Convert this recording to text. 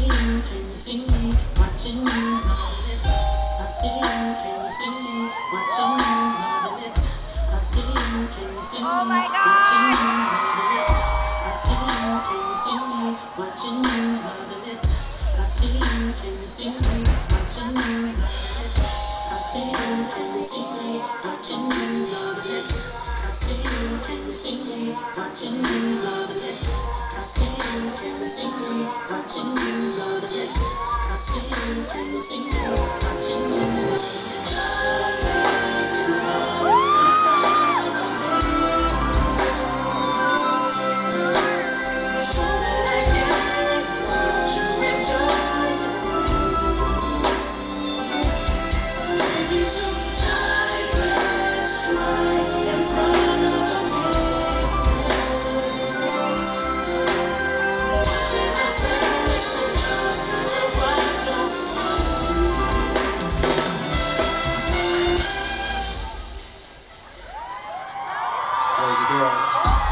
you, can you see me? Watching you, loving it. I see you, can you see me? Watching you, loving it. I see you, can you see me? Oh. Watching you, loving it. I see you, can you see me? Watching you, loving it. I see you, can you see me? Watching you, loving it. I see you, can you see me? Watching you, loving it. I see you, can you see me? Watching you, loving it. I see you, can see? Watching you, loving it. I Close the door.